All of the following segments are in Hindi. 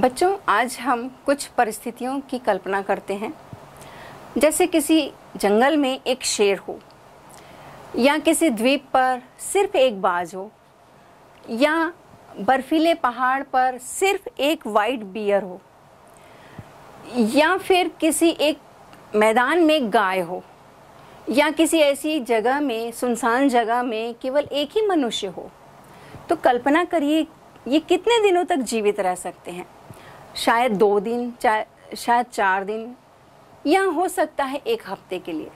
बच्चों, आज हम कुछ परिस्थितियों की कल्पना करते हैं। जैसे किसी जंगल में एक शेर हो, या किसी द्वीप पर सिर्फ़ एक बाज हो, या बर्फीले पहाड़ पर सिर्फ़ एक वाइट बियर हो, या फिर किसी एक मैदान में गाय हो, या किसी ऐसी जगह में, सुनसान जगह में केवल एक ही मनुष्य हो। तो कल्पना करिए, ये कितने दिनों तक जीवित रह सकते हैं? शायद दो दिन शायद चार दिन, या हो सकता है एक हफ़्ते के लिए।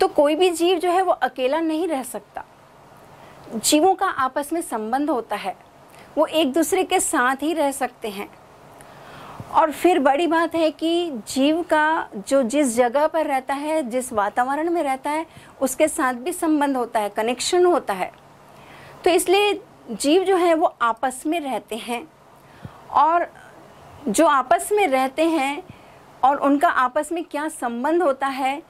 तो कोई भी जीव जो है वो अकेला नहीं रह सकता। जीवों का आपस में संबंध होता है। वो एक दूसरे के साथ ही रह सकते हैं। और फिर बड़ी बात है कि जीव का जो जिस जगह पर रहता है, जिस वातावरण में रहता है, उसके साथ भी संबंध होता है कनेक्शन होता है। तो इसलिए जीव जो है वो आपस में रहते हैं। और जो आपस में रहते हैं और उनका आपस में क्या संबंध होता है,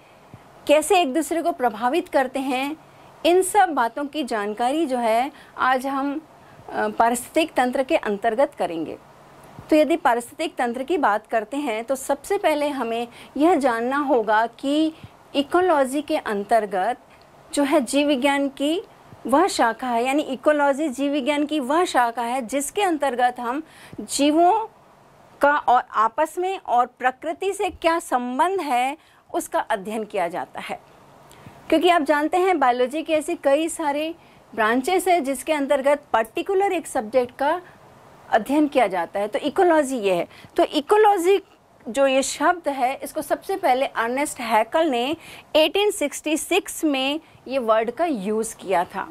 कैसे एक दूसरे को प्रभावित करते हैं, इन सब बातों की जानकारी जो है आज हम पारिस्थितिक तंत्र के अंतर्गत करेंगे। तो यदि पारिस्थितिक तंत्र की बात करते हैं तो सबसे पहले हमें यह जानना होगा कि इकोलॉजी के अंतर्गत जो है जीव विज्ञान की वह शाखा है, यानी इकोलॉजी जीव विज्ञान की वह शाखा है जिसके अंतर्गत हम जीवों का और आपस में और प्रकृति से क्या संबंध है, उसका अध्ययन किया जाता है। क्योंकि आप जानते हैं बायोलॉजी के ऐसे कई सारे ब्रांचेस है जिसके अंतर्गत पर्टिकुलर एक सब्जेक्ट का अध्ययन किया जाता है। तो इकोलॉजी ये है। तो इकोलॉजी जो ये शब्द है, इसको सबसे पहले अर्नेस्ट हैकल ने 1866 में ये वर्ड का यूज़ किया था।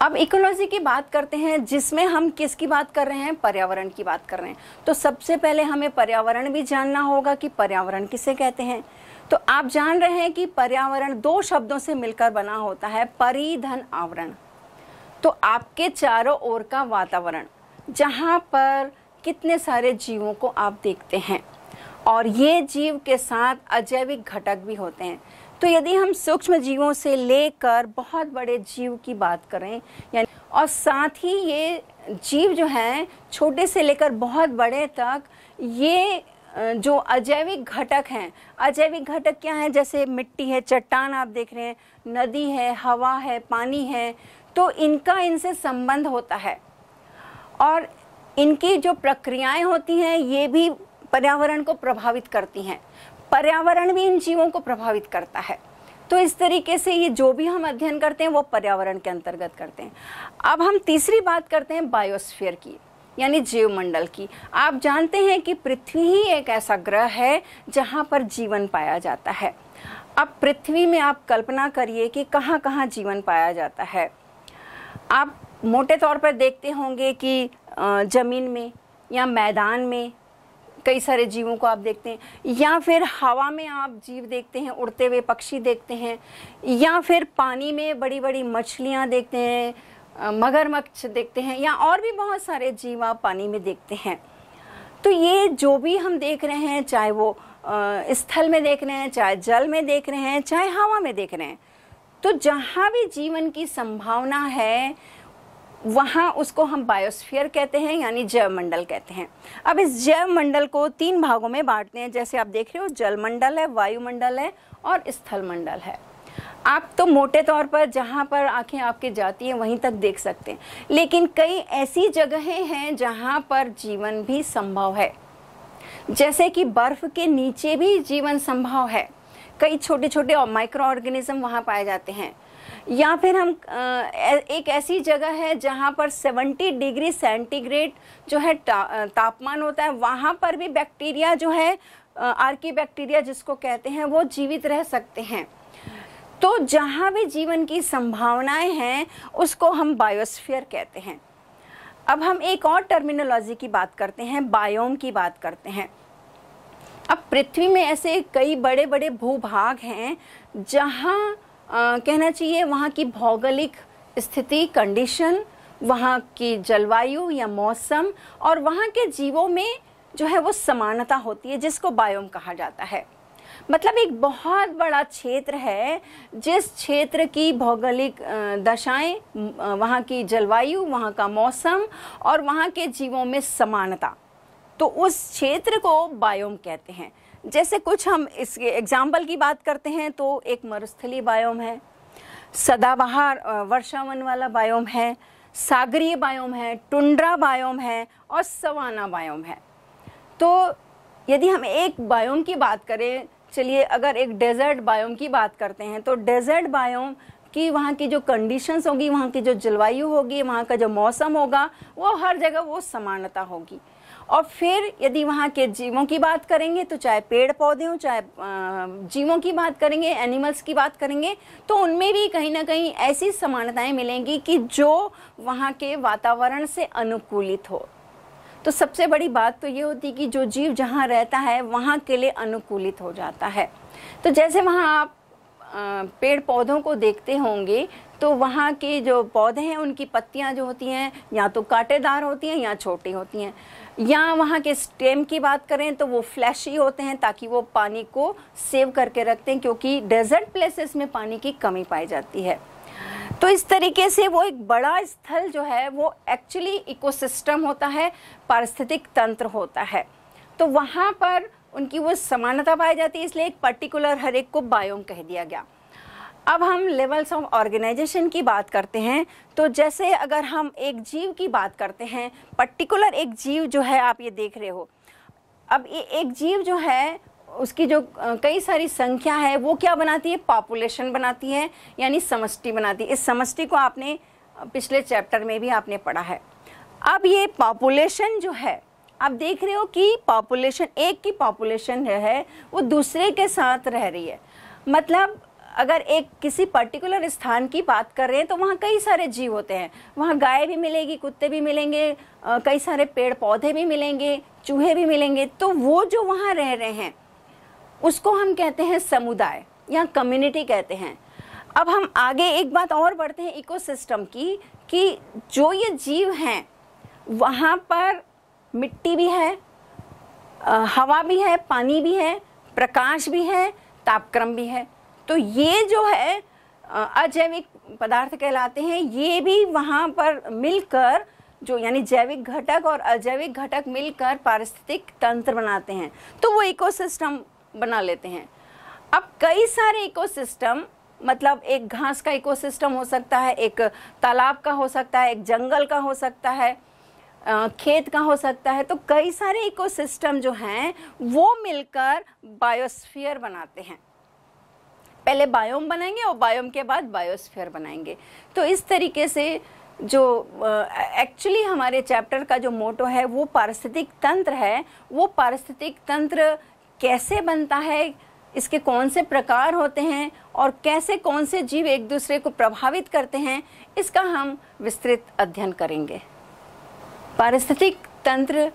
अब इकोलॉजी की बात करते हैं, जिसमें हम किसकी बात कर रहे हैं? पर्यावरण की बात कर रहे हैं। तो सबसे पहले हमें पर्यावरण भी जानना होगा कि पर्यावरण किसे कहते हैं। तो आप जान रहे हैं कि पर्यावरण दो शब्दों से मिलकर बना होता है, परिधन आवरण। तो आपके चारों ओर का वातावरण, जहाँ पर कितने सारे जीवों को आप देखते हैं। और ये जीव के साथ अजैविक घटक भी होते हैं। तो यदि हम सूक्ष्म जीवों से लेकर बहुत बड़े जीव की बात करें, यानी, और साथ ही ये जीव जो हैं, छोटे से लेकर बहुत बड़े तक, ये जो अजैविक घटक हैं, अजैविक घटक क्या है? जैसे मिट्टी है, चट्टान आप देख रहे हैं, नदी है, हवा है, पानी है तो इनका इनसे संबंध होता है। और इनकी जो प्रक्रियाएँ होती हैं, ये भी पर्यावरण को प्रभावित करती हैं। पर्यावरण भी इन जीवों को प्रभावित करता है। तो इस तरीके से ये जो भी हम अध्ययन करते हैं, वो पर्यावरण के अंतर्गत करते हैं। अब हम तीसरी बात करते हैं बायोस्फीयर की, यानी जीवमंडल की। आप जानते हैं कि पृथ्वी ही एक ऐसा ग्रह है, जहाँ पर जीवन पाया जाता है। अब पृथ्वी में आप कल्पना करिए कि कहाँ कहाँ जीवन पाया जाता है। आप मोटे तौर पर देखते होंगे कि ज़मीन में या मैदान में कई सारे जीवों को आप देखते हैं, या फिर हवा में आप जीव देखते हैं, उड़ते हुए पक्षी देखते हैं, या फिर पानी में बड़ी बड़ी मछलियाँ देखते हैं मगरमच्छ देखते हैं, या और भी बहुत सारे जीव आप पानी में देखते हैं। तो ये जो भी हम देख रहे हैं, चाहे वो स्थल में देख रहे हैं, चाहे जल में देख रहे हैं, चाहे हवा में देख रहे हैं तो जहाँ भी जीवन की संभावना है वहाँ उसको हम बायोस्फीयर कहते हैं, यानी जैव मंडल कहते हैं। अब इस जैव मंडल को तीन भागों में बांटते हैं। जैसे आप देख रहे हो जल मंडल है, वायुमंडल है और स्थल मंडल है। आप तो मोटे तौर पर जहाँ पर आँखें आपके जाती हैं, वहीं तक देख सकते हैं। लेकिन कई ऐसी जगहें हैं जहाँ पर जीवन भी संभव है। जैसे कि बर्फ़ के नीचे भी जीवन संभव है। कई छोटे छोटे माइक्रो ऑर्गेनिज्म वहाँ पाए जाते हैं। या फिर हम एक ऐसी जगह है जहाँ पर 70 डिग्री सेंटीग्रेड जो है तापमान होता है, वहाँ पर भी बैक्टीरिया जो है आर्की बैक्टीरिया जिसको कहते हैं, वो जीवित रह सकते हैं। तो जहाँ भी जीवन की संभावनाएँ हैं, उसको हम बायोस्फीयर कहते हैं। अब हम एक और टर्मिनोलॉजी की बात करते हैं, बायोम की बात करते हैं। अब पृथ्वी में ऐसे कई बड़े बड़े भूभाग हैं, जहाँ कहना चाहिए वहाँ की भौगोलिक स्थिति कंडीशन वहाँ की जलवायु या मौसम और वहाँ के जीवों में जो है वो समानता होती है, जिसको बायोम कहा जाता है। मतलब एक बहुत बड़ा क्षेत्र है, जिस क्षेत्र की भौगोलिक दशाएँ वहाँ की जलवायु, वहाँ का मौसम और वहाँ के जीवों में समानता। तो उस क्षेत्र को बायोम कहते हैं। जैसे कुछ हम इसके एग्ज़ाम्पल की बात करते हैं तो एक मरुस्थली बायोम है, सदाबहार वर्षावन वाला बायोम है, सागरीय बायोम है, टुंड्रा बायोम है और सवाना बायोम है। तो यदि हम एक बायोम की बात करें, चलिए अगर एक डेजर्ट बायोम की बात करते हैं तो डेजर्ट बायोम की वहाँ की जो कंडीशंस होगी, वहाँ की जो जलवायु होगी, वहाँ का जो मौसम होगा, वो हर जगह वो समानता होगी। और फिर यदि वहाँ के जीवों की बात करेंगे तो चाहे पेड़ पौधे हों, चाहे जीवों की बात करेंगे, एनिमल्स की बात करेंगे तो उनमें भी कहीं ना कहीं ऐसी समानताएँ मिलेंगी कि जो वहाँ के वातावरण से अनुकूलित हो। तो सबसे बड़ी बात तो ये होती कि जो जीव जहाँ रहता है, वहाँ के लिए अनुकूलित हो जाता है। तो जैसे वहाँ आप पेड़ पौधों को देखते होंगे तो वहाँ के जो पौधे हैं, उनकी पत्तियाँ जो होती हैं, या तो कांटेदार होती हैं, या छोटी होती हैं। या वहाँ के स्टेम की बात करें तो वो फ्लैशी होते हैं ताकि वो पानी को सेव करके रखते हैं, क्योंकि डेजर्ट प्लेसेस में पानी की कमी पाई जाती है। तो इस तरीके से वो एक बड़ा स्थल जो है, वो एक्चुअली इकोसिस्टम होता है, पारिस्थितिक तंत्र होता है। तो वहाँ पर उनकी वो समानता पाई जाती है, इसलिए एक पर्टिकुलर हर एक को बायोम कह दिया गया। अब हम लेवल्स ऑफ़ ऑर्गेनाइजेशन की बात करते हैं। तो जैसे अगर हम एक जीव की बात करते हैं पर्टिकुलर एक जीव जो है, आप ये देख रहे हो। अब ये एक जीव जो है, उसकी जो कई सारी संख्या है, वो क्या बनाती है? पॉपुलेशन बनाती है, यानी समष्टि बनाती है। इस समष्टि को आपने, पिछले चैप्टर में भी आपने पढ़ा है। अब ये पॉपुलेशन जो है, आप देख रहे हो कि पॉपुलेशन एक की पॉपुलेशन है, वो दूसरे के साथ रह रही है। मतलब अगर एक किसी पर्टिकुलर स्थान की बात कर रहे हैं तो वहाँ कई सारे जीव होते हैं। वहाँ गाय भी मिलेगी, कुत्ते भी मिलेंगे कई सारे पेड़ पौधे भी मिलेंगे, चूहे भी मिलेंगे। तो वो जो वहाँ रह रहे हैं, उसको हम कहते हैं समुदाय, या कम्युनिटी कहते हैं। अब हम आगे एक बात और बढ़ते हैं इकोसिस्टम की, कि जो ये जीव हैं, वहाँ पर मिट्टी भी है हवा भी है, पानी भी है, प्रकाश भी है, तापक्रम भी है। तो ये जो है अजैविक पदार्थ कहलाते हैं, ये भी वहाँ पर मिलकर जो यानी जैविक घटक और अजैविक घटक मिलकर पारिस्थितिक तंत्र बनाते हैं। तो वो इकोसिस्टम बना लेते हैं। अब कई सारे इकोसिस्टम मतलब एक घास का इकोसिस्टम हो सकता है, एक तालाब का हो सकता है, एक जंगल का हो सकता है खेत का हो सकता है। तो कई सारे इकोसिस्टम जो हैं, वो मिलकर बायोस्फीयर बनाते हैं। पहले बायोम बनाएँगे और बायोम के बाद बायोस्फीयर बनाएँगे। तो इस तरीके से जो एक्चुअली uh, हमारे चैप्टर का जो मोटो है वो पारिस्थितिक तंत्र है। वो पारिस्थितिक तंत्र कैसे बनता है इसके कौन से प्रकार होते हैं और कैसे कौन से जीव एक दूसरे को प्रभावित करते हैं इसका हम विस्तृत अध्ययन करेंगे। पारिस्थितिक तंत्र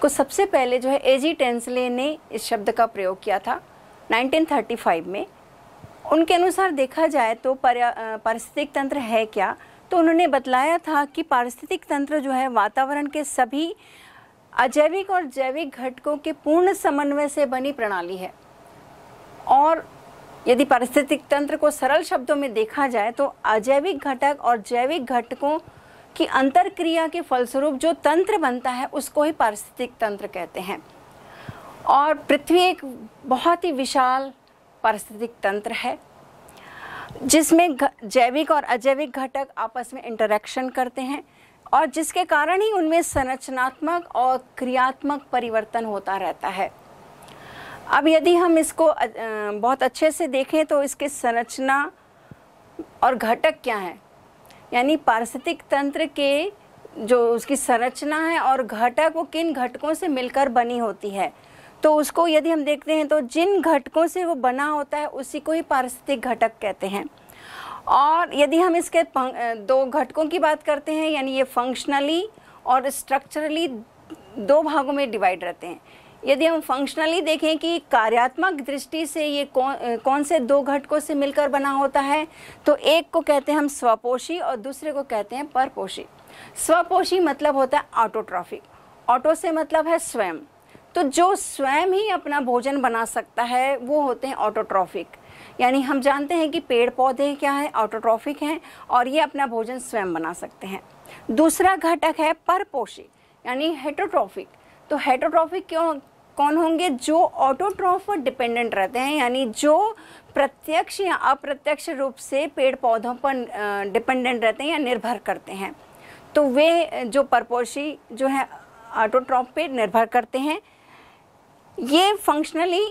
को सबसे पहले जो है एजी टेंसले ने इस शब्द का प्रयोग किया था 1935 में। उनके अनुसार देखा जाए तो पारिस्थितिक तंत्र है क्या? तो उन्होंने बतलाया था कि पारिस्थितिक तंत्र जो है वातावरण के सभी अजैविक और जैविक घटकों के पूर्ण समन्वय से बनी प्रणाली है। और यदि पारिस्थितिक तंत्र को सरल शब्दों में देखा जाए तो अजैविक घटक और जैविक घटकों की अंतर क्रिया के फलस्वरूप जो तंत्र बनता है, उसको ही पारिस्थितिक तंत्र कहते हैं। और पृथ्वी एक बहुत ही विशाल पारिस्थितिक तंत्र है, जिसमें जैविक और अजैविक घटक आपस में इंटरेक्शन करते हैं और जिसके कारण ही उनमें संरचनात्मक और क्रियात्मक परिवर्तन होता रहता है। अब यदि हम इसको बहुत अच्छे से देखें तो इसके संरचना और घटक क्या हैं? यानी पारिस्थितिक तंत्र के जो उसकी संरचना है और घटक वो किन घटकों से मिलकर बनी होती है? तो उसको यदि हम देखते हैं तो जिन घटकों से वो बना होता है, उसी को ही पारिस्थितिक घटक कहते हैं। और यदि हम इसके दो घटकों की बात करते हैं, यानी ये फंक्शनली और स्ट्रक्चरली दो भागों में डिवाइड रहते हैं। यदि हम फंक्शनली देखें कि कार्यात्मक दृष्टि से ये कौन कौन से दो घटकों से मिलकर बना होता है तो एक को कहते हैं हम स्वपोषी और दूसरे को कहते हैं परपोषी। स्वपोषी मतलब होता है ऑटोट्रॉफिक ऑटो से मतलब है स्वयं। तो जो स्वयं ही अपना भोजन बना सकता है, वो होते हैं ऑटोट्रॉफिक यानी हम जानते हैं कि पेड़ पौधे क्या है ऑटोट्रॉफिक हैं, और ये अपना भोजन स्वयं बना सकते हैं। दूसरा घटक है परपोषी, यानी हेटोट्रॉफिक तो हेटोट्रॉफिक क्यों, कौन होंगे? जो ऑटोट्रॉफ पर डिपेंडेंट रहते हैं, यानी जो प्रत्यक्ष या अप्रत्यक्ष रूप से पेड़ पौधों पर डिपेंडेंट रहते हैं या निर्भर करते हैं। तो वे, जो परपोशी जो है ऑटोट्रॉफ पे निर्भर करते हैं। ये फंक्शनली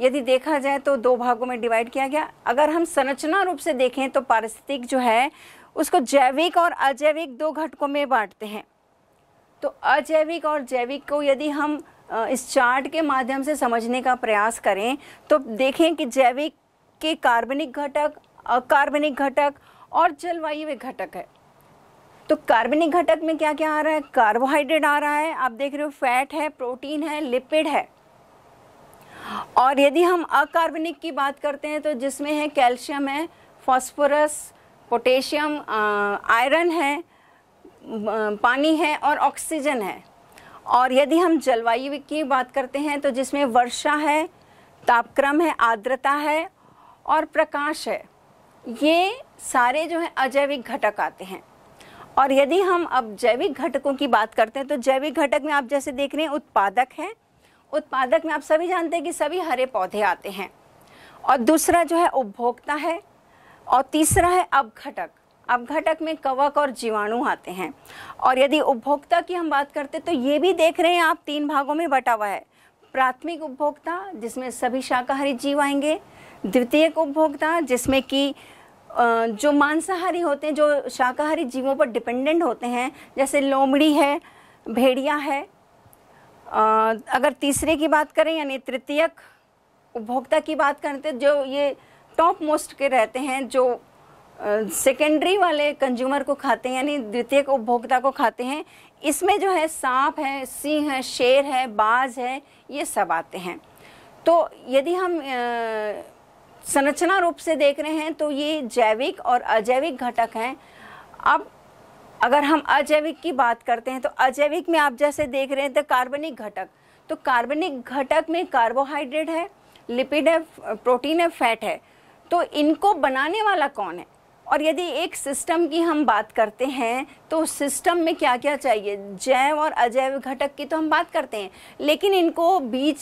यदि देखा जाए तो दो भागों में डिवाइड किया गया। अगर हम संरचना रूप से देखें तो पारिस्थितिक जो है, उसको जैविक और अजैविक दो घटकों में बांटते हैं। तो अजैविक और जैविक को यदि हम इस चार्ट के माध्यम से समझने का प्रयास करें तो देखें कि जैविक के कार्बनिक घटक, अकार्बनिक घटक और जलवायु घटक है। तो कार्बनिक घटक में क्या क्या आ रहा है? कार्बोहाइड्रेट आ रहा है। आप देख रहे हो, फैट है, प्रोटीन है, लिपिड है। और यदि हम अकार्बनिक की बात करते हैं तो जिसमें है कैल्शियम है, फॉस्फोरस, पोटेशियम आयरन है पानी है और ऑक्सीजन है। और यदि हम जलवायु की बात करते हैं तो जिसमें वर्षा है, तापक्रम है, आर्द्रता है और प्रकाश है, ये सारे जो है अजैविक घटक आते हैं। और यदि हम अब जैविक घटकों की बात करते हैं तो जैविक घटक में आप जैसे देख रहे हैं, उत्पादक है उत्पादक में आप सभी जानते हैं कि सभी हरे पौधे आते हैं। और दूसरा जो है उपभोक्ता है, और तीसरा है अपघटक। अपघटक में कवक और जीवाणु आते हैं। और यदि उपभोक्ता की हम बात करते तो ये भी देख रहे हैं आप, तीन भागों में बटा हुआ है। प्राथमिक उपभोक्ता, जिसमें सभी शाकाहारी जीव आएँगे। द्वितीय उपभोक्ता, जिसमें कि जो मांसाहारी होते हैं, जो शाकाहारी जीवों पर डिपेंडेंट होते हैं, जैसे लोमड़ी है, भेड़िया है अगर तीसरे की बात करें, यानी तृतीयक उपभोक्ता की बात करते जो ये टॉप मोस्ट के रहते हैं, जो सेकेंडरी वाले कंज्यूमर को खाते हैं, यानी द्वितीय उपभोक्ता को खाते हैं, इसमें जो है सांप है, सिंह है, शेर है, बाज है, ये सब आते हैं। तो यदि हम संरचना रूप से देख रहे हैं तो ये जैविक और अजैविक घटक हैं। अब अगर हम अजैविक की बात करते हैं तो अजैविक में आप जैसे देख रहे हैं तो कार्बनिक घटक। तो कार्बनिक घटक में कार्बोहाइड्रेट है लिपिड है प्रोटीन है फैट है। तो इनको बनाने वाला कौन है? और यदि एक सिस्टम की हम बात करते हैं तो सिस्टम में क्या क्या चाहिए? जैव और अजैव घटक की तो हम बात करते हैं। लेकिन इनको बीच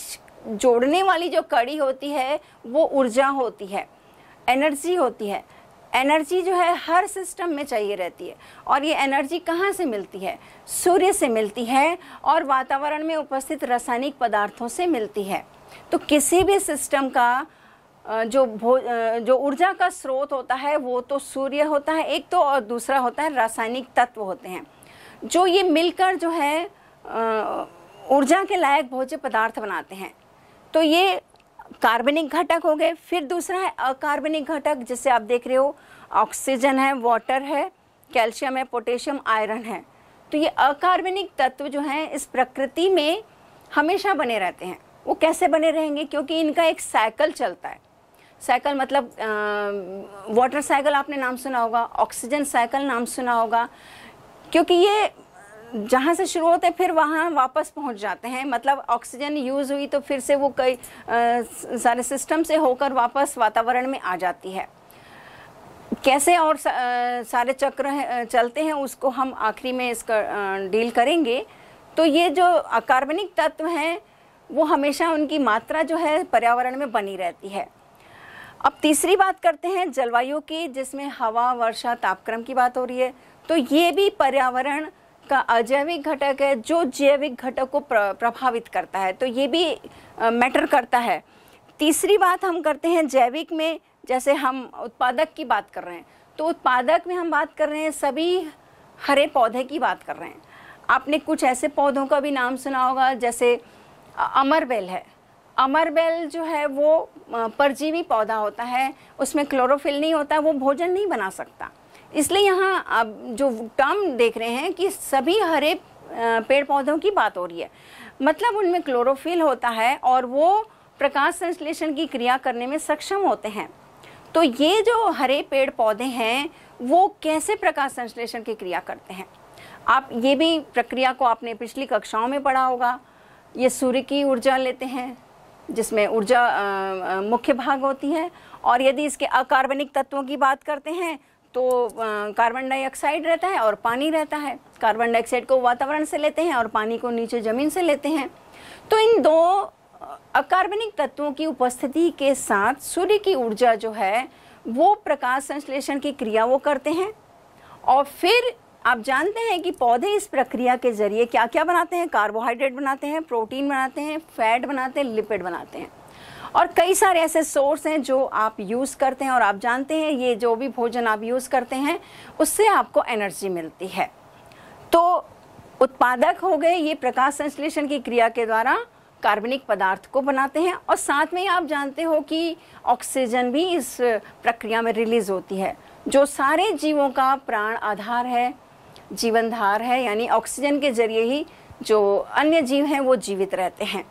जोड़ने वाली जो कड़ी होती है, वो ऊर्जा होती है एनर्जी होती है। एनर्जी जो है हर सिस्टम में चाहिए रहती है। और ये एनर्जी कहाँ से मिलती है? सूर्य से मिलती है और वातावरण में उपस्थित रासायनिक पदार्थों से मिलती है। तो किसी भी सिस्टम का जो भो जो ऊर्जा का स्रोत होता है, वो तो सूर्य होता है, एक तो और दूसरा होता है रासायनिक तत्व होते हैं। जो ये मिलकर जो है ऊर्जा के लायक भोज्य पदार्थ बनाते हैं। तो ये कार्बनिक घटक हो गए। फिर दूसरा है अकार्बनिक घटक, जिसे आप देख रहे हो, ऑक्सीजन है, वाटर है, कैल्शियम है, पोटेशियम, आयरन है। तो ये अकार्बनिक तत्व जो हैं, इस प्रकृति में हमेशा बने रहते हैं। वो कैसे बने रहेंगे? क्योंकि इनका एक साइकिल चलता है। साइकिल मतलब वाटर साइकिल आपने नाम सुना होगा, ऑक्सीजन साइकिल नाम सुना होगा। क्योंकि ये जहाँ से शुरू होते हैं, फिर वहाँ वापस पहुँच जाते हैं। मतलब ऑक्सीजन यूज़ हुई तो फिर से वो कई सारे सिस्टम से होकर वापस वातावरण में आ जाती है। कैसे और सारे चक्र चलते हैं, उसको हम आखिरी में इसका डील करेंगे। तो ये जो अकार्बनिक तत्व हैं, वो हमेशा उनकी मात्रा जो है, पर्यावरण में बनी रहती है। अब तीसरी बात करते हैं जलवायु की, जिसमें हवा, वर्षा, तापक्रम की बात हो रही है। तो ये भी पर्यावरण का अजैविक घटक है जो जैविक घटक को प्र, प्रभावित करता है तो ये भी मैटर करता है। तीसरी बात हम करते हैं जैविक में जैसे हम उत्पादक की बात कर रहे हैं तो उत्पादक में हम बात कर रहे हैं सभी हरे पौधे की बात कर रहे हैं। आपने कुछ ऐसे पौधों का भी नाम सुना होगा जैसे अमरबेल है। अमरबेल जो है वो परजीवी पौधा होता है उसमें क्लोरोफिल नहीं होता वो भोजन नहीं बना सकता। इसलिए यहाँ अब जो टर्म देख रहे हैं कि सभी हरे पेड़ पौधों की बात हो रही है। मतलब उनमें क्लोरोफिल होता है और वो प्रकाश संश्लेषण की क्रिया करने में सक्षम होते हैं। तो ये जो हरे पेड़ पौधे हैं, वो कैसे प्रकाश संश्लेषण की क्रिया करते हैं? आप ये भी प्रक्रिया को आपने पिछली कक्षाओं में पढ़ा होगा। ये सूर्य की ऊर्जा लेते हैं, जिसमें ऊर्जा मुख्य भाग होती है। और यदि इसके अकार्बनिक तत्वों की बात करते हैं तो कार्बन डाइऑक्साइड रहता है और पानी रहता है। कार्बन डाइऑक्साइड को वातावरण से लेते हैं और पानी को नीचे ज़मीन से लेते हैं। तो इन दो अकार्बनिक तत्वों की उपस्थिति के साथ सूर्य की ऊर्जा जो है, वो प्रकाश संश्लेषण की क्रिया वो करते हैं। और फिर आप जानते हैं कि पौधे इस प्रक्रिया के ज़रिए क्या क्या बनाते हैं? कार्बोहाइड्रेट बनाते हैं, प्रोटीन बनाते हैं, फैट बनाते हैं, लिपिड बनाते हैं। और कई सारे ऐसे सोर्स हैं जो आप यूज़ करते हैं और आप जानते हैं, ये जो भी भोजन आप यूज़ करते हैं, उससे आपको एनर्जी मिलती है। तो उत्पादक हो गए, ये प्रकाश संश्लेषण की क्रिया के द्वारा कार्बनिक पदार्थ को बनाते हैं और साथ में आप जानते हो कि ऑक्सीजन भी इस प्रक्रिया में रिलीज़ होती है। जो सारे जीवों का प्राण आधार है, जीवनधार है, यानी ऑक्सीजन के ज़रिए ही जो अन्य जीव हैं, वो जीवित रहते हैं।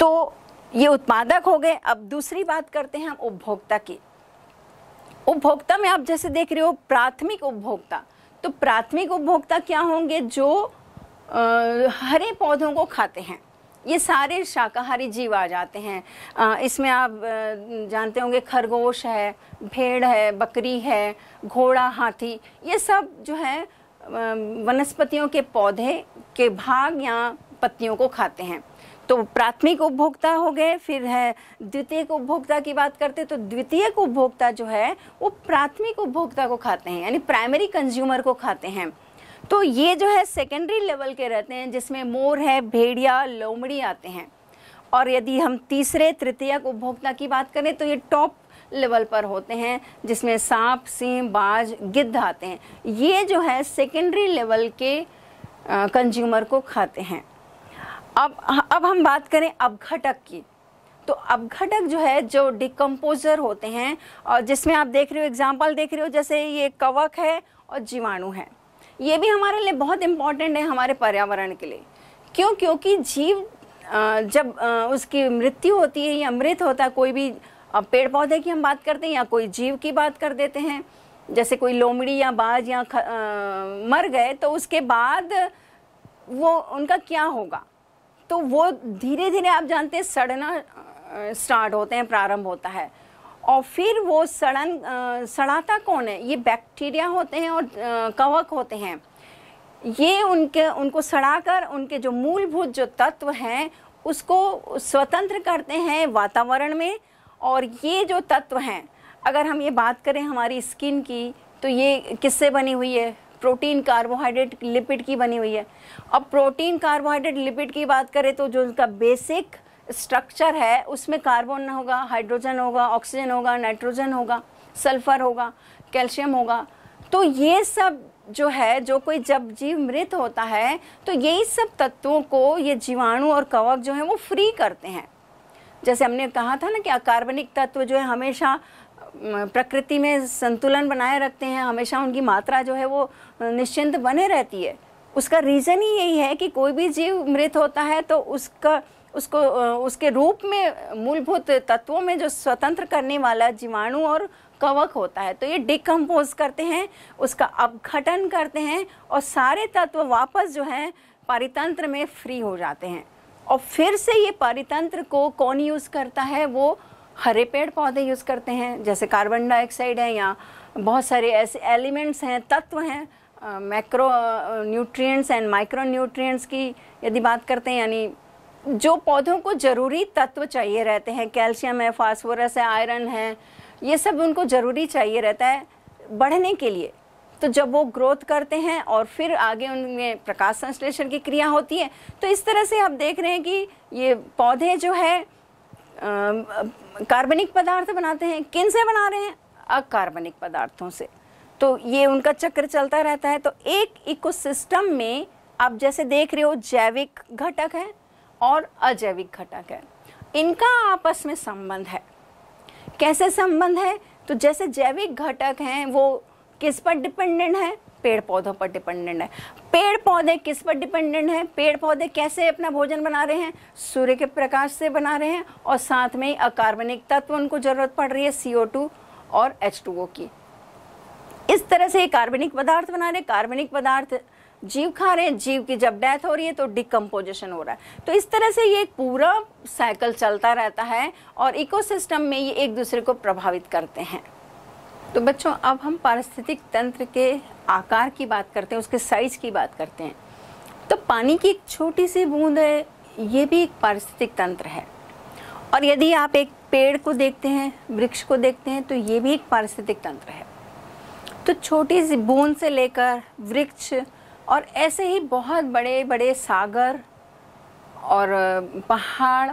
तो ये उत्पादक हो गए। अब दूसरी बात करते हैं हम उपभोक्ता की। उपभोक्ता में आप जैसे देख रहे हो प्राथमिक उपभोक्ता। तो प्राथमिक उपभोक्ता क्या होंगे जो आ, हरे पौधों को खाते हैं। ये सारे शाकाहारी जीव आ जाते हैं। आ, इसमें आप जानते होंगे खरगोश है भेड़ है बकरी है घोड़ा हाथी। ये सब जो है वनस्पतियों के पौधे के भाग या पत्तियों को खाते हैं। तो प्राथमिक उपभोक्ता हो गए, फिर है द्वितीय उपभोक्ता की बात करते तो द्वितीय उपभोक्ता जो है, वो प्राथमिक उपभोक्ता को खाते हैं, यानी प्राइमरी कंज्यूमर को खाते हैं। तो ये जो है सेकेंडरी लेवल के रहते हैं, जिसमें मोर है, भेड़िया, लोमड़ी आते हैं। और यदि हम तीसरे तृतीय उपभोक्ता की बात करें तो ये टॉप लेवल पर होते हैं, जिसमें सांप, सीम, बाज, गिद्ध आते हैं। ये जो है सेकेंडरी लेवल के कंज्यूमर को खाते हैं। अब अब हम बात करें अपघटक की। तो अपघटक जो है जो डिकम्पोजर होते हैं और जिसमें आप देख रहे हो एग्ज़ाम्पल देख रहे हो जैसे ये कवक है और जीवाणु है। ये भी हमारे लिए बहुत इंपॉर्टेंट है हमारे पर्यावरण के लिए। क्यों? क्योंकि जीव जब उसकी मृत्यु होती है या मृत होता है कोई भी पेड़ पौधे की हम बात करते हैं या कोई जीव की बात कर देते हैं जैसे कोई लोमड़ी या बाज या ख, आ, मर गए तो उसके बाद वो उनका क्या होगा? तो वो धीरे धीरे आप जानते हैं सड़ना स्टार्ट होते हैं, प्रारंभ होता है। और फिर वो सड़न सड़ाता कौन है? ये बैक्टीरिया होते हैं और कवक होते हैं। ये उनके, उनको सड़ाकर उनके जो मूलभूत जो तत्व हैं, उसको स्वतंत्र करते हैं वातावरण में। और ये जो तत्व हैं, अगर हम ये बात करें हमारी स्किन की तो ये किससे बनी हुई है? प्रोटीन कार्बोहाइड्रेट लिपिड की बनी हुई है। अब प्रोटीन कार्बोहाइड्रेट लिपिड की बात करें तो जो उनका बेसिक स्ट्रक्चर है, उसमें कार्बन होगा, हाइड्रोजन होगा, ऑक्सीजन होगा, नाइट्रोजन होगा, सल्फ़र होगा, कैल्शियम होगा। तो ये सब जो है, जो कोई जब जीव मृत होता है तो यही सब तत्वों को, ये जीवाणु और कवक जो है वो फ्री करते हैं। जैसे हमने कहा था ना कि अकार्बनिक तत्व जो है, हमेशा प्रकृति में संतुलन बनाए रखते हैं, हमेशा उनकी मात्रा जो है वो निश्चिंत बने रहती है। उसका रीज़न ही यही है कि कोई भी जीव मृत होता है तो उसका, उसको उसके रूप में, मूलभूत तत्वों में जो स्वतंत्र करने वाला जीवाणु और कवक होता है तो ये डिकम्पोज करते हैं, उसका अपघटन करते हैं और सारे तत्व वापस जो है, पारितंत्र में फ्री हो जाते हैं। और फिर से ये पारितंत्र को कौन यूज़ करता है वो हरे पेड़ पौधे यूज़ करते हैं, जैसे कार्बन डाइऑक्साइड है या बहुत सारे ऐसे एलिमेंट्स हैं, तत्व हैं macronutrients and micronutrients की यदि बात करते हैं, यानी जो पौधों को ज़रूरी तत्व चाहिए रहते हैं, कैल्शियम है, फास्फोरस है, आयरन है, ये सब उनको ज़रूरी चाहिए रहता है बढ़ने के लिए। तो जब वो ग्रोथ करते हैं और फिर आगे उनमें प्रकाश संश्लेषण की क्रिया होती है तो इस तरह से आप देख रहे हैं कि ये पौधे जो है कार्बनिक पदार्थ बनाते हैं, किन से बना रहे हैं? अकार्बनिक पदार्थों से। तो ये उनका चक्र चलता रहता है। तो एक इकोसिस्टम में आप जैसे देख रहे हो, जैविक घटक है और अजैविक घटक है। इनका आपस में संबंध है। कैसे संबंध है? तो जैसे जैविक घटक हैं, वो किस पर डिपेंडेंट है? पेड़ पौधों पर डिपेंडेंट है। पेड़ पौधे किस पर डिपेंडेंट है? पेड़ पौधे कैसे अपना भोजन बना रहे हैं? सूर्य के प्रकाश से बना रहे हैं और साथ में ही अकार्बनिक तत्व उनको ज़रूरत पड़ रही है सीओ और एच की। इस तरह से कार्बनिक पदार्थ बना रहे कार्बनिक पदार्थ जीव खा रहे हैं। जीव की जब डेथ हो रही है तो डिकम्पोजिशन हो रहा है। तो इस तरह से ये एक पूरा साइकिल चलता रहता है और इकोसिस्टम में ये एक दूसरे को प्रभावित करते हैं। तो बच्चों, अब हम पारिस्थितिक तंत्र के आकार की बात करते हैं, उसके साइज़ की बात करते हैं। तो पानी की एक छोटी सी बूंद है, ये भी एक पारिस्थितिक तंत्र है। और यदि आप एक पेड़ को देखते हैं, वृक्ष को देखते हैं तो ये भी एक पारिस्थितिक तंत्र है। तो छोटी सी बूंद से लेकर वृक्ष और ऐसे ही बहुत बड़े बड़े सागर और पहाड़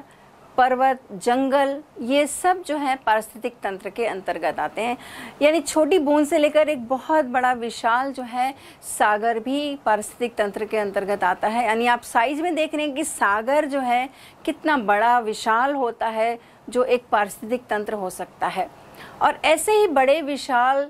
पर्वत, जंगल, ये सब जो है पारिस्थितिक तंत्र के अंतर्गत आते हैं। यानी छोटी बूंद से लेकर एक बहुत बड़ा विशाल जो है सागर भी पारिस्थितिक तंत्र के अंतर्गत आता है। यानी आप साइज़ में देख रहे हैं कि सागर जो है कितना बड़ा, विशाल होता है, जो एक पारिस्थितिक तंत्र हो सकता है। और ऐसे ही बड़े, विशाल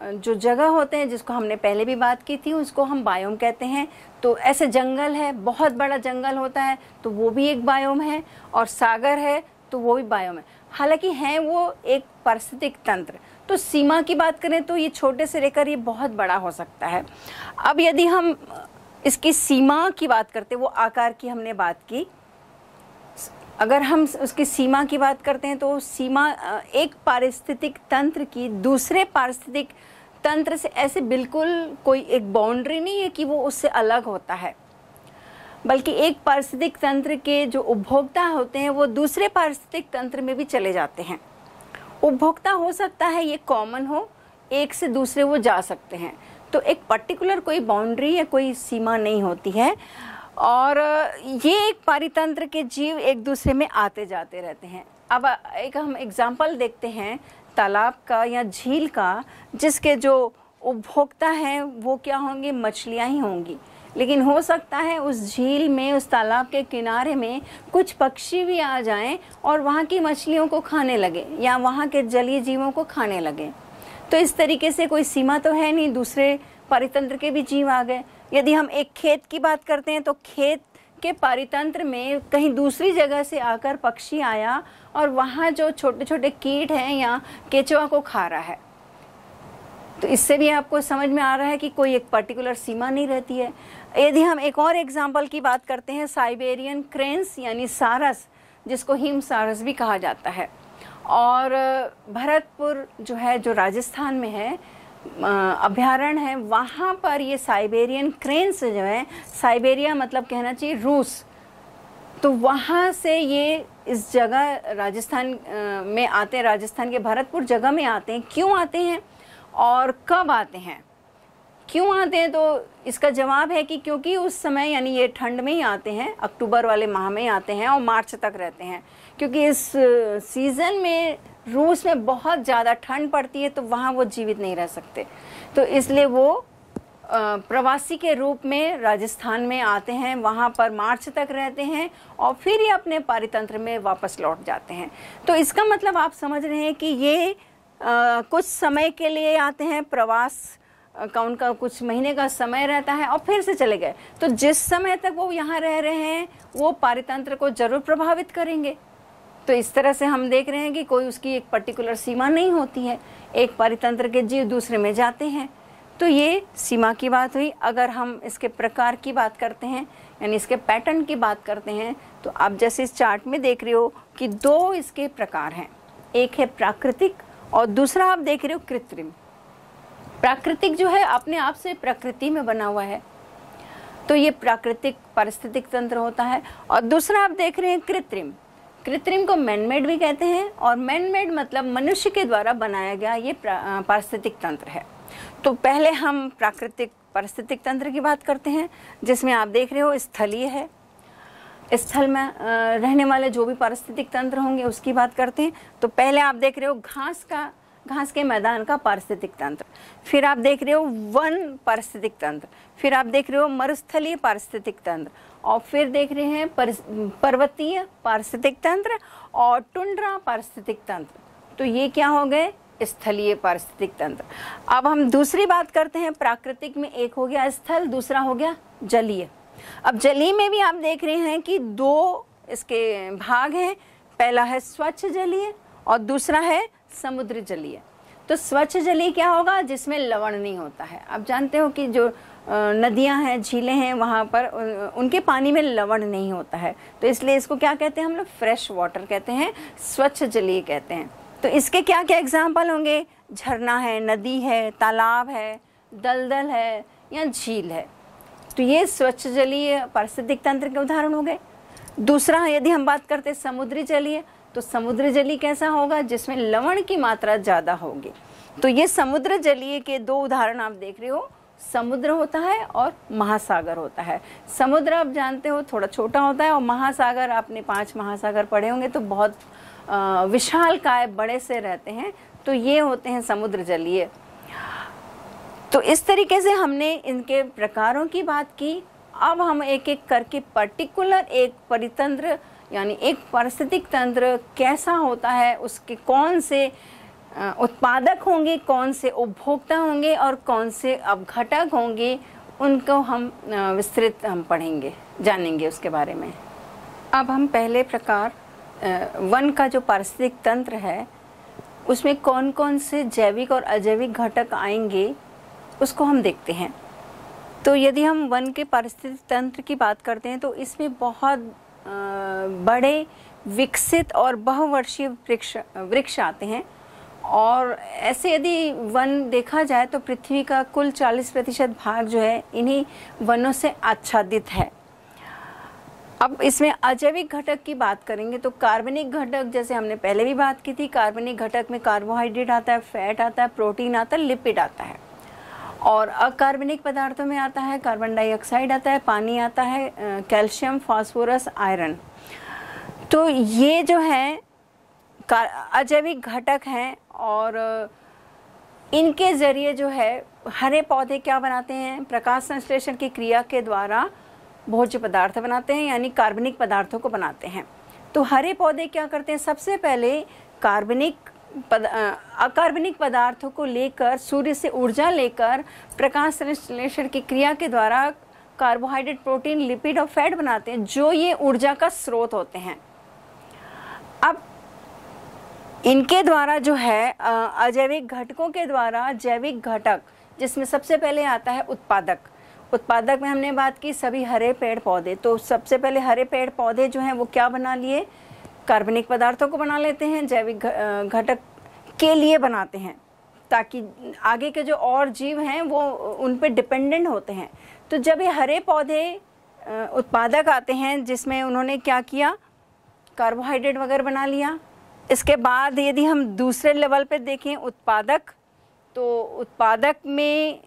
जो जगह होते हैं, जिसको हमने पहले भी बात की थी, उसको हम बायोम कहते हैं। तो ऐसे जंगल है, बहुत बड़ा जंगल होता है तो वो भी एक बायोम है, और सागर है तो वो भी बायोम है। हालाँकि हैं वो एक पारिस्थितिक तंत्र। तो सीमा की बात करें तो ये छोटे से लेकर ये बहुत बड़ा हो सकता है। अब यदि हम इसकी सीमा की बात करते, वो आकार की हमने बात की अगर हम उसकी सीमा की बात करते हैं तो सीमा एक पारिस्थितिक तंत्र की दूसरे पारिस्थितिक तंत्र से ऐसे बिल्कुल कोई एक बाउंड्री नहीं है कि वो उससे अलग होता है। बल्कि एक पारिस्थितिक तंत्र के जो उपभोक्ता होते हैं, वो दूसरे पारिस्थितिक तंत्र में भी चले जाते हैं। उपभोक्ता हो सकता है ये कॉमन हो, एक से दूसरे वो जा सकते हैं। तो एक पर्टिकुलर कोई बाउंड्री या कोई सीमा नहीं होती है। और ये एक पारितंत्र के जीव एक दूसरे में आते जाते रहते हैं। अब एक हम एग्ज़ाम्पल देखते हैं, तालाब का या झील का, जिसके जो उपभोक्ता हैं, वो क्या होंगे? मछलियाँ ही होंगी। लेकिन हो सकता है उस झील में, उस तालाब के किनारे में कुछ पक्षी भी आ जाएँ और वहाँ की मछलियों को खाने लगे या वहाँ के जलीय जीवों को खाने लगे। तो इस तरीके से कोई सीमा तो है नहीं, दूसरे परितंत्र के भी जीव आ गए। यदि हम एक खेत की बात करते हैं तो खेत के पारितंत्र में कहीं दूसरी जगह से आकर पक्षी आया और वहाँ जो छोटे छोटे कीट हैं या केचुआ को खा रहा है। तो इससे भी आपको समझ में आ रहा है कि कोई एक पर्टिकुलर सीमा नहीं रहती है। यदि हम एक और एग्ज़ाम्पल की बात करते हैं साइबेरियन क्रेंस यानी सारस, जिसको हिम सारस भी कहा जाता है। और भरतपुर जो है, जो राजस्थान में है अभ्यारण्य है, वहाँ पर ये साइबेरियन क्रेन्स जो है, साइबेरिया मतलब कहना चाहिए रूस तो वहाँ से ये इस जगह राजस्थान में आते हैं, राजस्थान के भरतपुर जगह में आते हैं, क्यों आते हैं और कब आते हैं? क्यों आते हैं? तो इसका जवाब है कि क्योंकि उस समय यानी ये ठंड में ही आते हैं, अक्टूबर वाले माह में आते हैं और मार्च तक रहते हैं, क्योंकि इस सीज़न में रूस में बहुत ज़्यादा ठंड पड़ती है तो वहाँ वो जीवित नहीं रह सकते। तो इसलिए वो प्रवासी के रूप में राजस्थान में आते हैं वहाँ पर मार्च तक रहते हैं और फिर ये अपने पारितंत्र में वापस लौट जाते हैं। तो इसका मतलब आप समझ रहे हैं कि ये आ, कुछ समय के लिए आते हैं प्रवास का उनका कुछ महीने का समय रहता है और फिर से चले गए। तो जिस समय तक वो यहाँ रह रहे हैं वो पारितंत्र को ज़रूर प्रभावित करेंगे। तो इस तरह से हम देख रहे हैं कि कोई उसकी एक पर्टिकुलर सीमा नहीं होती है। एक परितंत्र के जीव दूसरे में जाते हैं। तो ये सीमा की बात हुई। अगर हम इसके प्रकार की बात करते हैं, यानी इसके पैटर्न की बात करते हैं तो आप जैसे इस चार्ट में देख रहे हो कि दो इसके प्रकार हैं। एक है प्राकृतिक और दूसरा आप देख रहे हो कृत्रिम। प्राकृतिक जो है, अपने आप से प्रकृति में बना हुआ है। तो ये प्राकृतिक पारिस्थितिक तंत्र होता है। और दूसरा आप देख रहे हैं कृत्रिम। कृत्रिम को मैनमेड भी कहते हैं और मैनमेड मतलब मनुष्य के द्वारा बनाया गया ये पारिस्थितिक तंत्र है। तो पहले हम प्राकृतिक पारिस्थितिक तंत्र की बात करते हैं, जिसमें आप देख रहे हो स्थलीय है। स्थल में रहने वाले जो भी पारिस्थितिक तंत्र होंगे उसकी बात करते हैं। तो पहले आप देख रहे हो घास का, घास के मैदान का पारिस्थितिक तंत्र। फिर आप देख रहे हो वन पारिस्थितिक तंत्र। फिर आप देख रहे हो मरुस्थलीय पारिस्थितिक तंत्र। और फिर देख रहे हैं पर, पर्वतीय पारिस्थितिक तंत्र और टुंड्रा पारिस्थितिक तंत्र। तो ये क्या हो गए? स्थलीय पारिस्थितिक तंत्र। अब हम दूसरी बात करते हैं प्राकृतिक में एक हो गया स्थल दूसरा हो गया जलीय। अब जलीय में भी आप देख रहे हैं कि दो इसके भाग हैं पहला है स्वच्छ जलीय और दूसरा है समुद्र जलीय। तो स्वच्छ जलीय क्या होगा? जिसमें लवण नहीं होता है। आप जानते हो कि जो नदियाँ हैं, झीलें हैं वहाँ पर उनके पानी में लवण नहीं होता है। तो इसलिए इसको क्या कहते हैं हम लोग? फ्रेश वाटर कहते हैं, स्वच्छ जलीय कहते हैं। तो इसके क्या क्या एग्ज़ाम्पल होंगे? झरना है, नदी है, तालाब है, दलदल है या झील है। तो ये स्वच्छ जलीय पारिस्थितिक तंत्र के उदाहरण हो गए। दूसरा, यदि हम बात करते समुद्री जलीय तो समुद्र जलीय कैसा होगा? जिसमें लवण की मात्रा ज़्यादा होगी। तो ये समुद्र जलीय के दो उदाहरण आप देख रहे हो। समुद्र होता है और महासागर होता है। समुद्र आप जानते हो थोड़ा छोटा होता है और महासागर, आपने पाँच महासागर पढ़े होंगे तो बहुत विशाल काय बड़े से रहते हैं। तो ये होते हैं समुद्र जलीय। तो इस तरीके से हमने इनके प्रकारों की बात की। अब हम एक एक करके पर्टिकुलर एक परितंत्र, यानी एक पारिस्थितिक तंत्र कैसा होता है, उसके कौन से उत्पादक होंगे, कौन से उपभोक्ता होंगे और कौन से अपघटक होंगे, उनको हम विस्तृत हम पढ़ेंगे, जानेंगे उसके बारे में। अब हम पहले प्रकार वन का जो पारिस्थितिक तंत्र है, उसमें कौन कौन से जैविक और अजैविक घटक आएँगे, उसको हम देखते हैं। तो यदि हम वन के पारिस्थितिक तंत्र की बात करते हैं तो इसमें बहुत बड़े, विकसित और बहुवर्षीय वृक्ष वृक्ष आते हैं। और ऐसे यदि वन देखा जाए तो पृथ्वी का कुल 40 प्रतिशत भाग जो है, इन्हीं वनों से आच्छादित है। अब इसमें अजैविक घटक की बात करेंगे तो कार्बनिक घटक, जैसे हमने पहले भी बात की थी, कार्बनिक घटक में कार्बोहाइड्रेट आता है फैट आता है प्रोटीन आता है लिपिड आता है। और अकार्बनिक पदार्थों में आता है कार्बन डाइऑक्साइड आता है, पानी आता है कैल्शियम फास्फोरस आयरन तो ये जो है अजैविक घटक हैं और इनके ज़रिए जो है हरे पौधे क्या बनाते हैं? प्रकाश संश्लेषण की क्रिया के द्वारा भोज्य पदार्थ बनाते हैं यानी कार्बनिक पदार्थों को बनाते हैं। तो हरे पौधे क्या करते हैं? सबसे पहले कार्बनिक पद, अकार्बनिक पदार्थों को लेकर सूर्य से ऊर्जा लेकर प्रकाश संश्लेषण की क्रिया के द्वारा कार्बोहाइड्रेट प्रोटीन लिपिड और फैट बनाते हैं जो ये ऊर्जा का स्रोत होते हैं। अब इनके द्वारा जो है अजैविक घटकों के द्वारा जैविक घटक, जिसमें सबसे पहले आता है उत्पादक। उत्पादक में हमने बात की सभी हरे पेड़ पौधे। तो सबसे पहले हरे पेड़ पौधे जो हैं, वो क्या बना लिए? कार्बनिक पदार्थों को बना लेते हैं, जैविक घटक के लिए बनाते हैं, ताकि आगे के जो और जीव हैं, वो उन पर डिपेंडेंट होते हैं। तो जब ये हरे पौधे उत्पादक आते हैं, जिसमें उन्होंने क्या किया? कार्बोहाइड्रेट वगैरह बना लिया। इसके बाद यदि हम दूसरे लेवल पे देखें उत्पादक तो उत्पादक में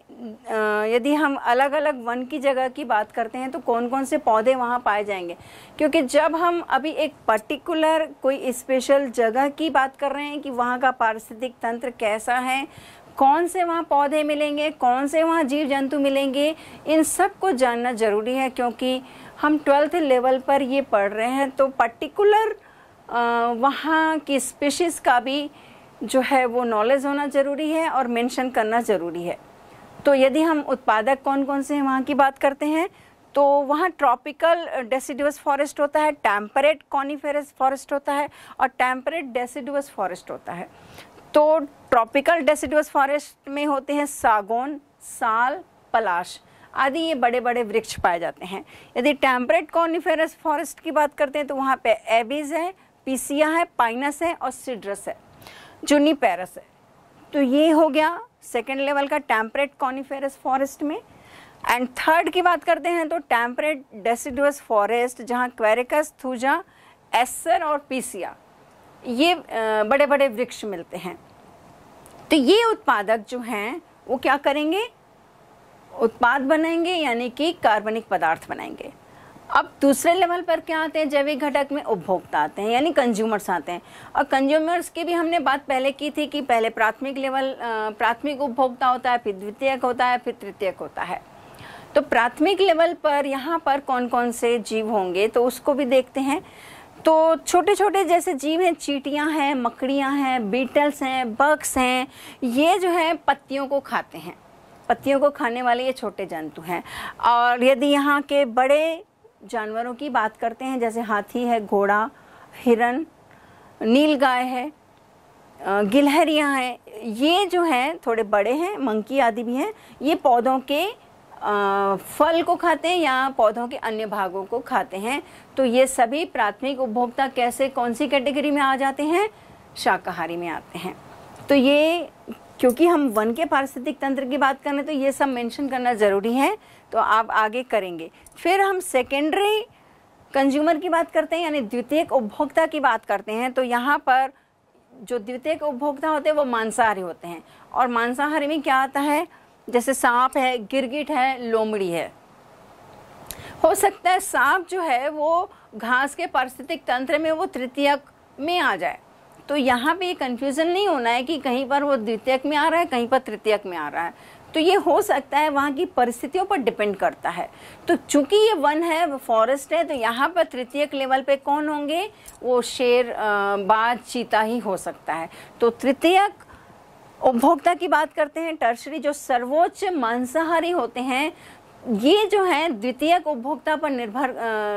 यदि हम अलग अलग वन की जगह की बात करते हैं तो कौन कौन से पौधे वहाँ पाए जाएँगे? क्योंकि जब हम अभी एक पर्टिकुलर कोई स्पेशल जगह की बात कर रहे हैं कि वहाँ का पारिस्थितिक तंत्र कैसा है, कौन से वहाँ पौधे मिलेंगे, कौन से वहाँ जीव जंतु मिलेंगे, इन सबको जानना ज़रूरी है, क्योंकि हम ट्वेल्थ लेवल पर ये पढ़ रहे हैं तो पर्टिकुलर वहाँ की स्पीशीज़ का भी जो है वो नॉलेज होना ज़रूरी है और मेंशन करना ज़रूरी है। तो यदि हम उत्पादक कौन कौन से हैं वहाँ की बात करते हैं तो वहाँ ट्रॉपिकल डेसिडुअस फॉरेस्ट होता है टैम्परेट कॉनिफेरस फॉरेस्ट होता है और टेम्परेट डेसिडुअस फॉरेस्ट होता है। तो ट्रॉपिकल डेसिडुअस फॉरेस्ट में होते हैं सागौन, साल, पलाश आदि ये बड़े बड़े वृक्ष पाए जाते हैं। यदि टैम्परेट कॉनिफेरस फॉरेस्ट की बात करते हैं तो वहाँ पे एबीज है पीसिया है, पाइनस है और सिड्रस है जूनी पैरस है। तो ये हो गया सेकेंड लेवल का टेम्परेट कॉनिफेरस फॉरेस्ट में। एंड थर्ड की बात करते हैं तो टेम्परेट डेसिडुअस फॉरेस्ट जहाँ क्वेरिकस थूजा एसर और पीसिया ये बड़े बड़े वृक्ष मिलते हैं। तो ये उत्पादक जो हैं, वो क्या करेंगे? उत्पाद बनाएँगे, यानी कि कार्बनिक पदार्थ बनाएँगे। अब दूसरे लेवल पर क्या आते हैं? जैविक घटक में उपभोक्ता आते हैं, यानी कंज्यूमर्स आते हैं। और कंज्यूमर्स की भी हमने बात पहले की थी कि पहले प्राथमिक लेवल प्राथमिक उपभोक्ता होता है, फिर द्वितीयक होता है, फिर तृतीयक होता है। तो प्राथमिक लेवल पर यहाँ पर कौन कौन से जीव होंगे तो उसको भी देखते हैं। तो छोटे छोटे जैसे जीव हैं, चीटियाँ हैं, मकड़ियाँ हैं, बीटल्स हैं बग्स हैं, ये जो है, पत्तियों को खाते हैं। पत्तियों को खाने वाले ये छोटे जंतु हैं। और यदि यहाँ के बड़े जानवरों की बात करते हैं, जैसे हाथी है, घोड़ा, हिरन, नील गाय है गिलहरियाँ हैं। ये जो हैं, थोड़े बड़े हैं, मंकी आदि भी हैं। ये पौधों के फल को खाते हैं या पौधों के अन्य भागों को खाते हैं। तो ये सभी प्राथमिक उपभोक्ता कैसे, कौन सी कैटेगरी में आ जाते हैं? शाकाहारी में आते हैं। तो ये क्योंकि हम वन के पारिस्थितिक तंत्र की बात करें तो ये सब मेंशन करना ज़रूरी है तो आप आगे करेंगे। फिर हम सेकेंडरी कंज्यूमर की बात करते हैं, यानी द्वितीयक उपभोक्ता की बात करते हैं तो यहाँ पर जो द्वितीयक उपभोक्ता होते हैं, वो मांसाहारी होते हैं। और मांसाहारी में क्या आता है? जैसे सांप है, गिरगिट है, लोमड़ी है। हो सकता है सांप जो है, वो घास के पारिस्थितिक तंत्र में, वो तृतीयक में आ जाए। तो यहाँ पे ये कन्फ्यूज़न नहीं होना है कि कहीं पर वो द्वितीयक में आ रहा है, कहीं पर तृतीयक में आ रहा है। तो ये हो सकता है वहाँ की परिस्थितियों पर डिपेंड करता है। तो चूँकि ये वन है फॉरेस्ट है तो यहाँ पर तृतीयक लेवल पे कौन होंगे? वो शेर बाज, चीता ही हो सकता है। तो तृतीयक उपभोक्ता की बात करते हैं। टर्शरी जो सर्वोच्च मांसाहारी होते हैं ये जो है द्वितीयक उपभोक्ता पर निर्भर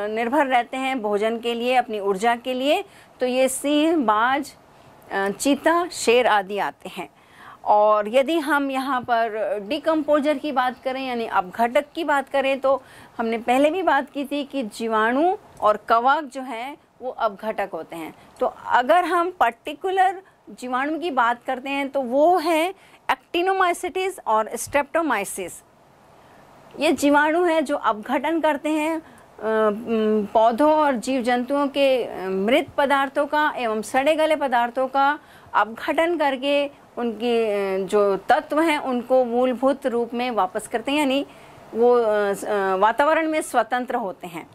निर्भर रहते हैं भोजन के लिए, अपनी ऊर्जा के लिए। तो ये सिंह बाज चीता, शेर आदि आते हैं। और यदि हम यहाँ पर डिकम्पोजर की बात करें, यानी अपघटक की बात करें तो हमने पहले भी बात की थी कि जीवाणु और कवक जो है, वो अपघटक होते हैं। तो अगर हम पर्टिकुलर जीवाणु की बात करते हैं तो वो है एक्टिनोमाइसिटिस और स्ट्रेप्टोमाइसिस ये जीवाणु हैं जो अपघटन करते हैं पौधों और जीव जंतुओं के मृत पदार्थों का एवं सड़े गले पदार्थों का अपघटन करके उनकी जो तत्व हैं उनको मूलभूत रूप में वापस करते हैं, यानी वो वातावरण में स्वतंत्र होते हैं।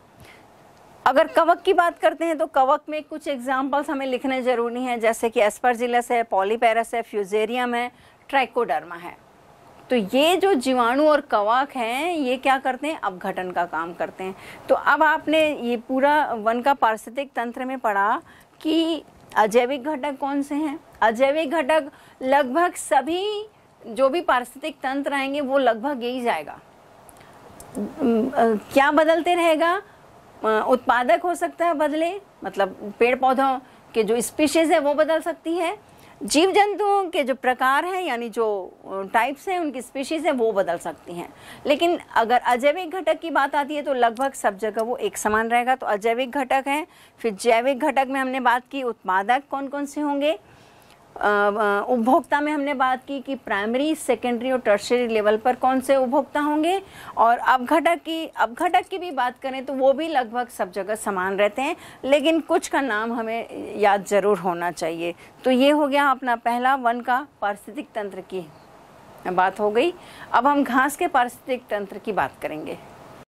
अगर कवक की बात करते हैं तो कवक में कुछ एग्जाम्पल्स हमें लिखने ज़रूरी हैं, जैसे कि एस्परजिलस है पॉलीपेरस है फ्यूजेरियम है ट्राइकोडर्मा है। तो ये जो जीवाणु और कवक हैं, ये क्या करते हैं? अपघटन का काम करते हैं। तो अब आपने ये पूरा वन का पारिस्थितिक तंत्र में पढ़ा कि अजैविक घटक कौन से हैं? अजैविक घटक लगभग सभी जो भी पारिस्थितिक तंत्र आएँगे, वो लगभग यही जाएगा। क्या बदलते रहेगा? उत्पादक हो सकता है बदले मतलब पेड़ पौधों के जो स्पीशीज है, वो बदल सकती है। जीव जंतुओं के जो प्रकार हैं, यानी जो टाइप्स हैं, उनकी स्पीशीज़ हैं, वो बदल सकती हैं। लेकिन अगर अजैविक घटक की बात आती है तो लगभग सब जगह वो एक समान रहेगा। तो अजैविक घटक हैं, फिर जैविक घटक में हमने बात की, उत्पादक कौन कौन से होंगे? उपभोक्ता में हमने बात की कि प्राइमरी सेकेंडरी और टर्शरी लेवल पर कौन से उपभोक्ता होंगे और अपघटक की अपघटक की भी बात करें तो वो भी लगभग सब जगह समान रहते हैं, लेकिन कुछ का नाम हमें याद ज़रूर होना चाहिए। तो ये हो गया अपना पहला, वन का पारिस्थितिक तंत्र की बात हो गई। अब हम घास के पारिस्थितिक तंत्र की बात करेंगे।